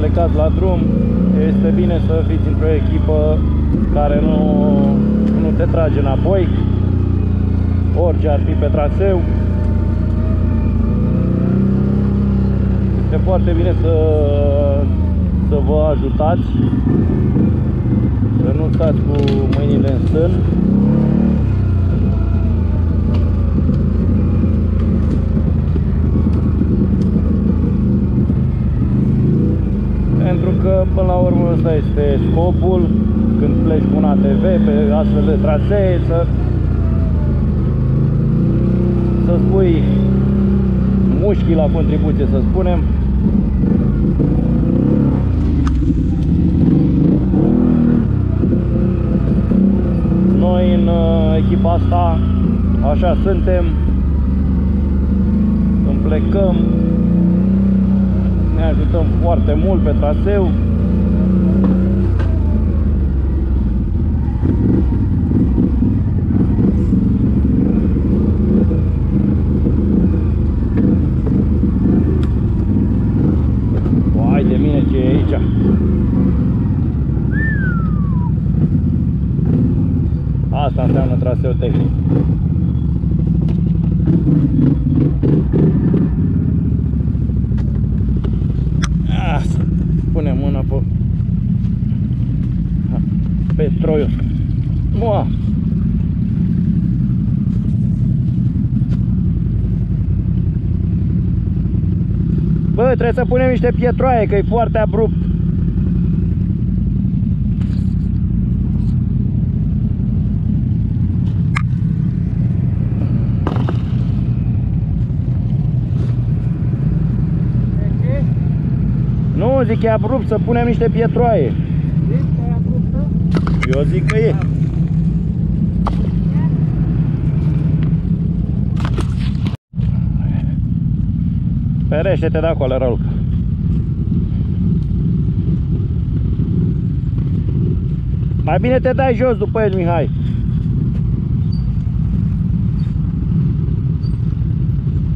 plecați la drum, este bine să fiți într-o echipă care nu, nu te trage înapoi, orice ar fi pe traseu. Este foarte bine să, să vă ajutați, să nu stați cu mâinile în sân. Pentru că, până la urmă, ăsta este scopul. Când pleci cu un ATV pe astfel de trasee, să, să spui mușchii la contribuție, să spunem. Noi în uh, echipa asta așa suntem, când plecăm, ne ajutăm foarte mult pe traseu. Hai de mine ce e aici. Asta înseamnă traseu tehnic. Asta. Punem mâna pe pe troiul. Mua. Bă, trebuie să punem niște pietroaie, că e foarte abrupt. Nu, zic, e abrupt să punem niște pietroaie. Eu zic că e. Ferește-te de acolo, Raulca. Mai bine te dai jos după el, Mihai.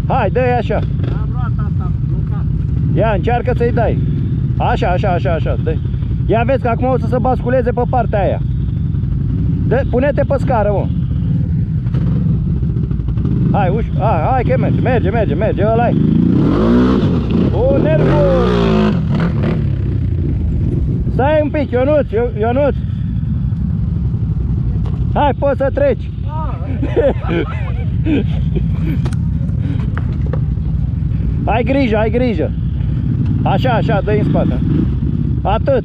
Hai, dă așa. Am luat asta, blocat. Ia, încearcă să-i dai. Așa, așa, așa, așa. Dă. Ia vezi că acum o să se basculeze pe partea aia. Dă, pune-te pe scară, mă. Hai, uș, hai, hai că merge, merge, merge, merge, ăla -i. O, nervos! Stai un pic, Ionuț, Io- Ionuț. Hai, poți să treci. Ai grijă, ai grijă. Așa, așa, dă în spate. Atât.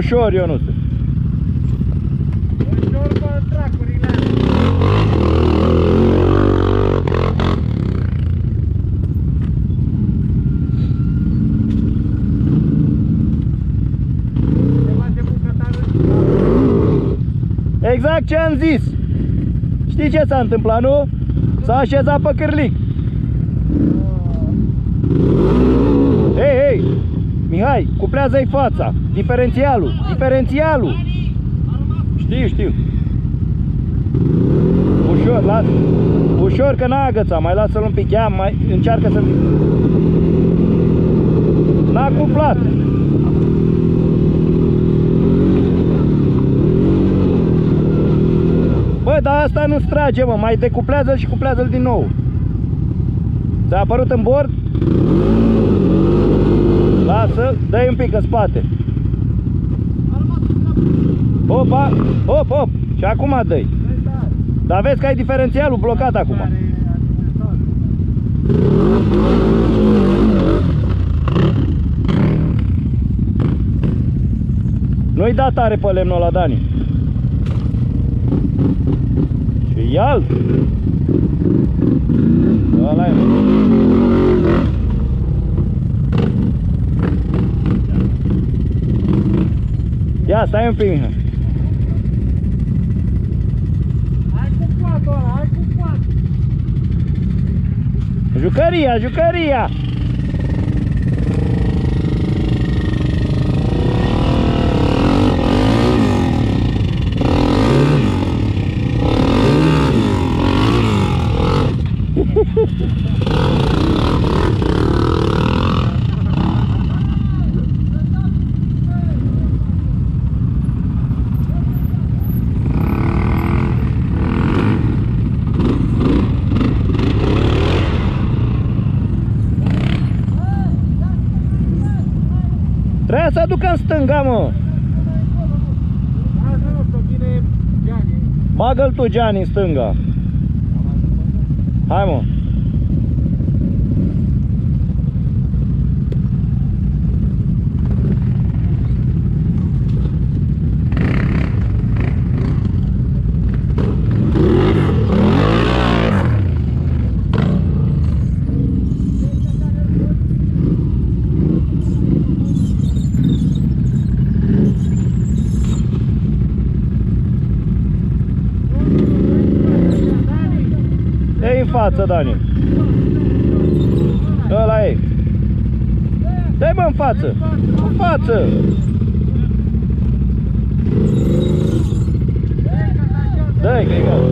Ușor, Ionuț. Ușor pe tracurile alea. Se face bucătarul Exact ce am zis. Știi ce s-a întâmplat, nu? S-a așezat pe cârlic. Hei, hei! Mihai, cuplează-i fața. Diferențialul, diferențialul. Știu, știu. Ușor, las. Ușor că n-a agățat, mai lasă-l un pic. Ia, mai încearcă să... N-a cuplat. Bă, dar asta nu strage, mă, mai decuplează-l și cuplează-l din nou. Ți-a apărut în bord? Lasă, dă un pic în spate. Hop, a- hop, hop. Și acum dă Dar vezi că ai diferențialul blocat acum. Nu-i da tare pe lemnul ăla, Dani. Și ia-l. Ăla e. Ia, stai un pic, Mihai. Hai cu poatul ăla, hai cu poatul. Jucăria, jucăria! Trebuia să aducă în stânga, mă. Asta nu, că vine Gianni. Bagă-l tu, Gianni, în stânga. Hai, mă. Dă-i în față, Dani. Ăla e. Dă-i mă în față. În față. Dă-i că e gata.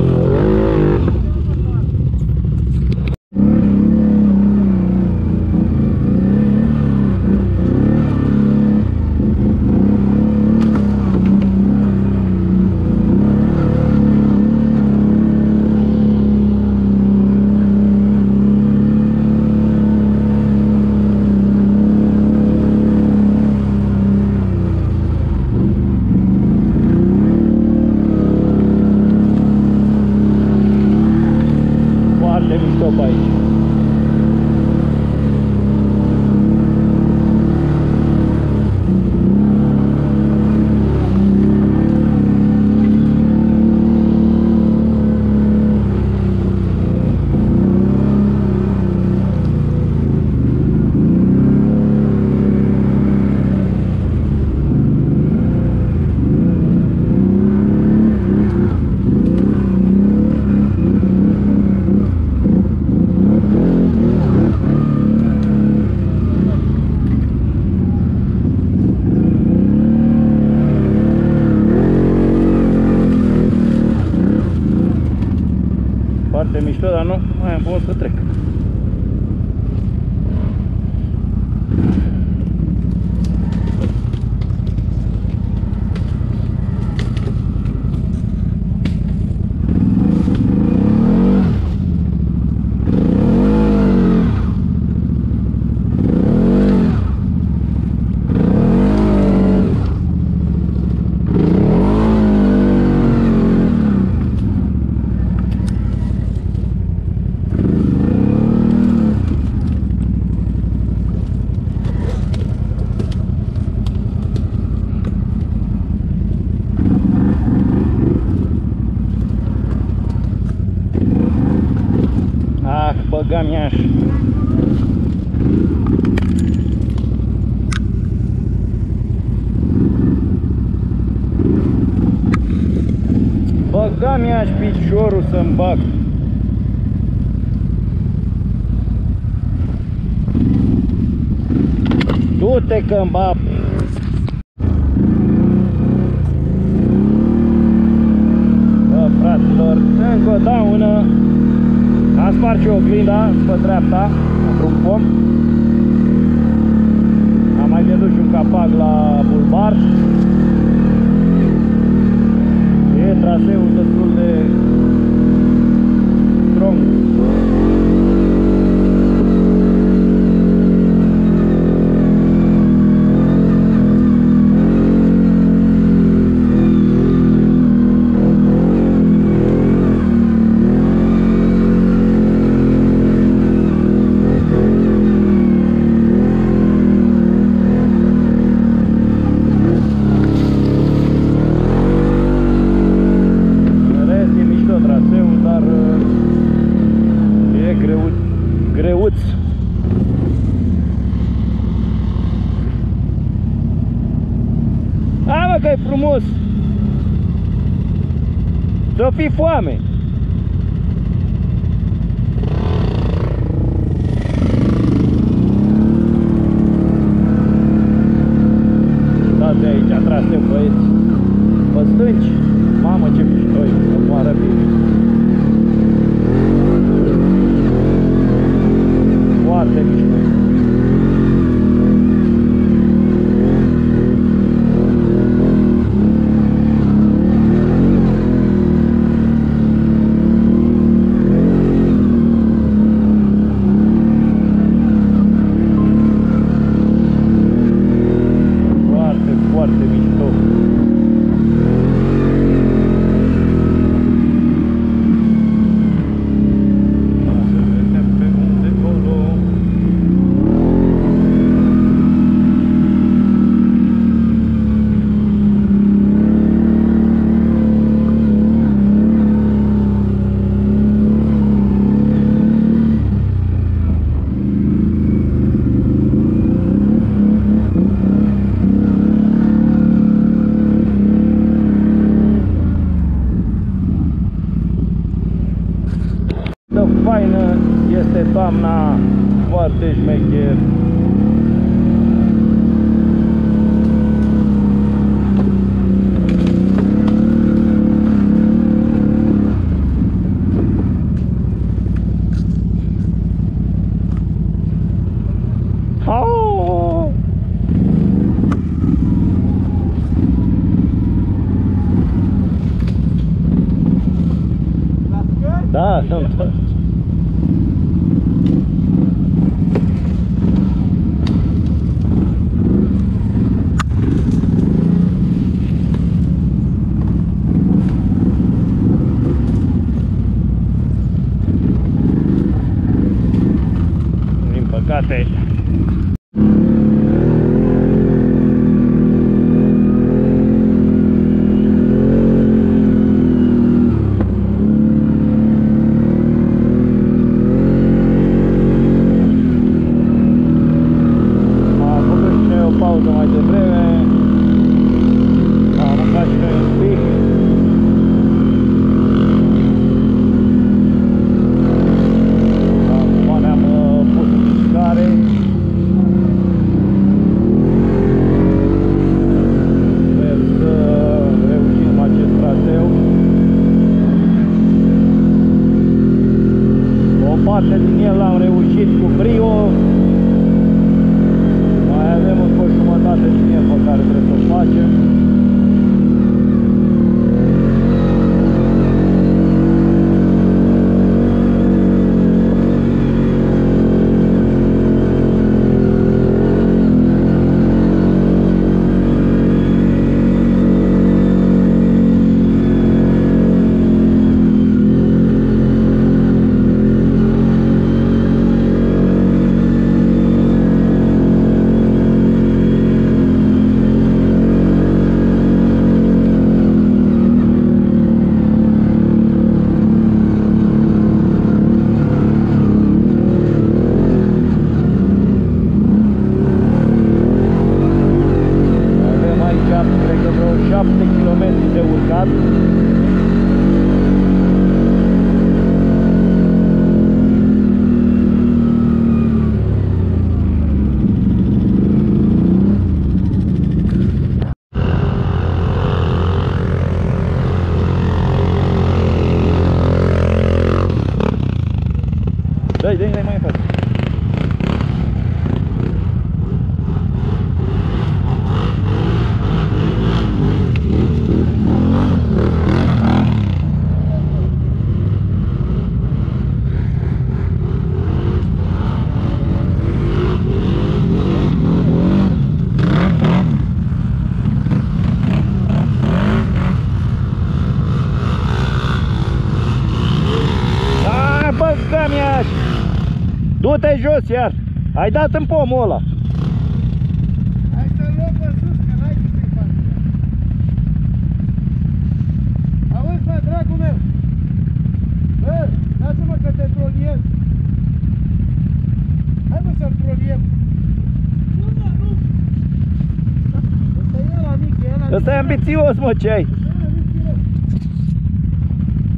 Băgam Iași piciorul să-mi bag. Du-te că-mi bag. Bă, fraților, încă o daună. Am spart și oglinda pe dreapta, într-un pom. Am mai pierdut și un capac la bulbar. E traseul destul de strong. În rest e mișto traseul, dar uh, e greu, greuț. Hai mă că e frumos! Să fii foame! Uitați aici traseu băieți pe stânci don't. Du-te jos iar! Ai dat în pomul ăla! Hai să-l luăm pe sus, că n-ai ce să-i faci. Auzi, mă, dragul meu! Bă, lasă-mă că te troliez. Hai mă să-l troliem. Nu, mă, nu! Ăsta e ăla mic, e ăla Ăsta e ambițios, mă, ce ai! Ăsta e ăla mic, e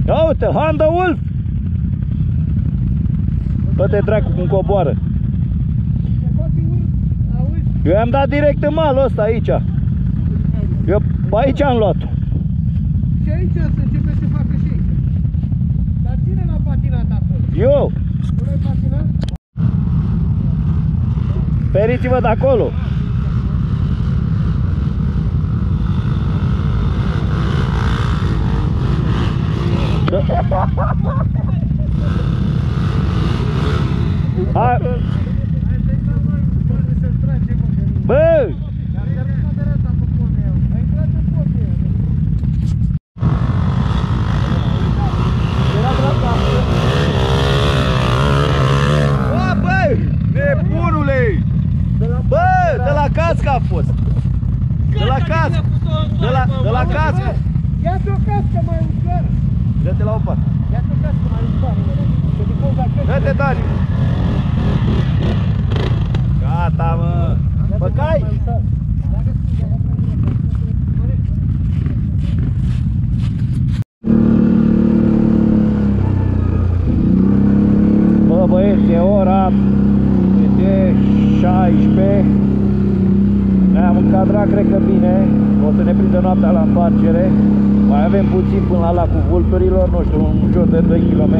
ăla. Ia uite, Honda Wolf! Bă-te dracu cum coboară! Se face urât. Auzi? Eu i-am dat direct în malul ăsta aici. Eu pe aici am luat-o. Și aici să începe să facă și aici. Dar cine l-a patinat acolo? Eu! Nu l-ai patinat? Feriți-vă de acolo! Hai, Hai să-i dăm mai unde să-l trage, mă, că nu. bă! Dar te-ar camera asta pe pomea. Ai intrat în pomea. Era dreapta. Bă, bă! Nebunule! De la Bă, de la cască a fost! De la cască! De la, de la cască! Ia-ți o cască mai ușoară. Dă-te la o parte! Ia-ți o cască mai ușoară. Că din cauza căscii- Dă-te, Dani! Gata, mă! Ia-ți o Bă, cască cai! mai ușoară. Dacă ți-i ia mai bine, Bă, băieți, e ora 14 Ne-am încadrat, cred că bine O să ne prindă noaptea la întoarcere Mai avem puțin până la lacul Vulturilor Nu știu, în jur de 2 km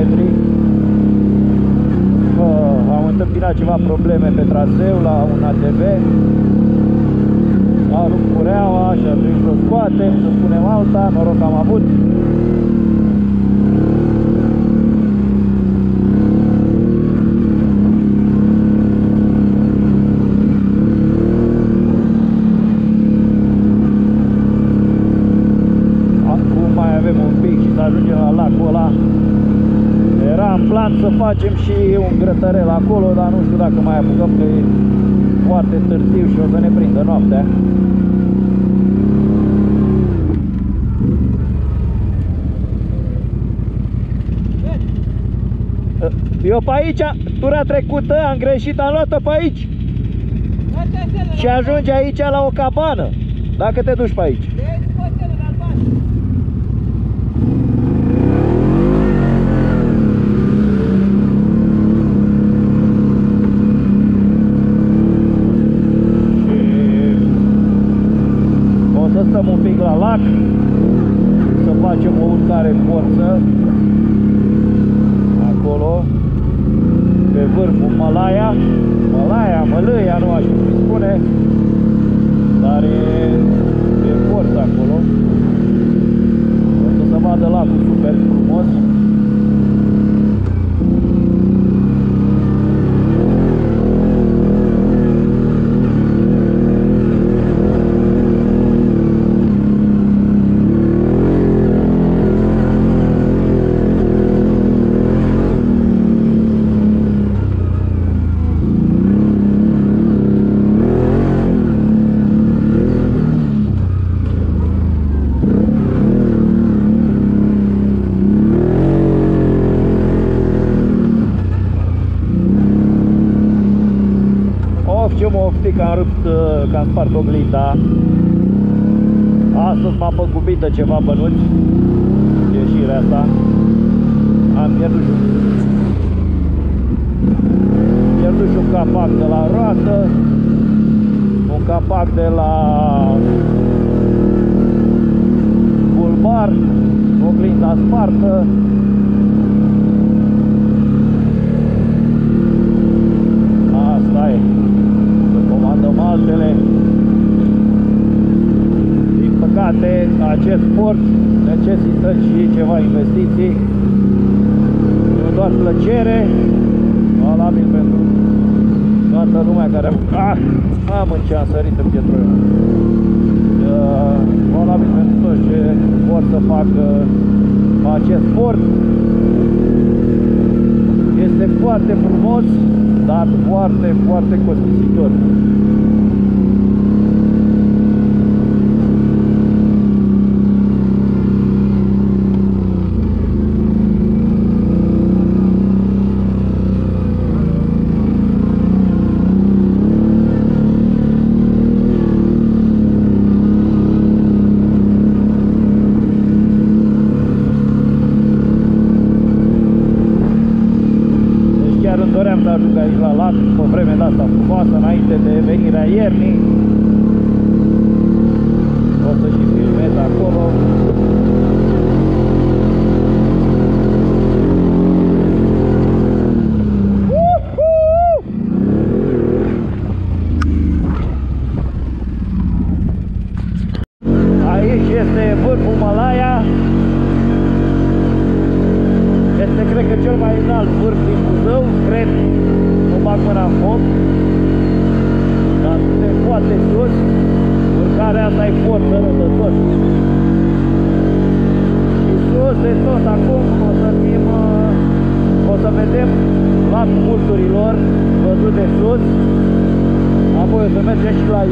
Am întâmpinat ceva probleme pe traseu La un ATV A rupt cureaua și a trebuit să o scoatem Să punem alta, noroc am avut plan să facem și un grătărel acolo, dar nu știu dacă mai apucăm, că e foarte târziu și o să ne prindă noaptea. Eu pe aici, tura trecută, am greșit, am luat-o pe aici. Și ajungi aici la o cabană, dacă te duci pe aici. are forță acolo pe vârful Malaia Malaia, Mălâia, nu aș cum spune dar e, e forță acolo o să se vadă lacul super frumos mofti că am rupt, uh, că am spart oglinda. Astăzi m-a păgubit de ceva bănuți. Ieșirea asta. Am pierdut și pierdut și un capac de la roată. Un capac de la bulbar. Oglinda spartă. Asta e altele. Din păcate, acest port necesită și ceva investiții. Nu doar plăcere, valabil pentru toată lumea care... Ah, am în ce am sărit în pietroiul. Uh, valabil pentru toți ce vor să facă acest port. Este foarte frumos, dar foarte, foarte costisitor.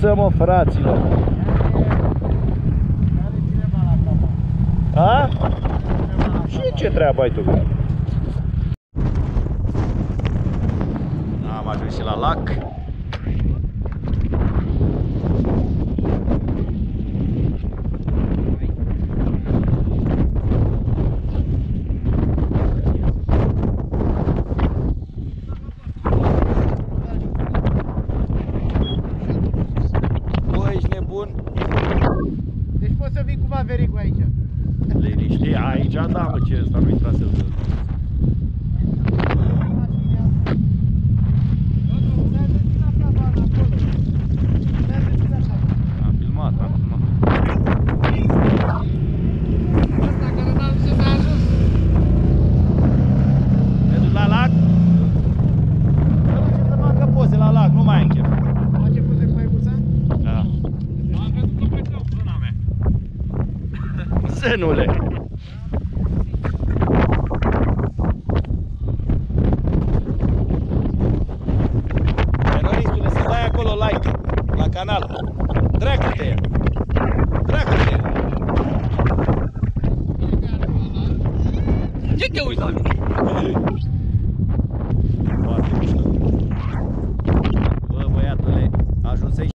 învățăm-o, fraților! A? Și ce treabă ai tu Am ajuns și la lac.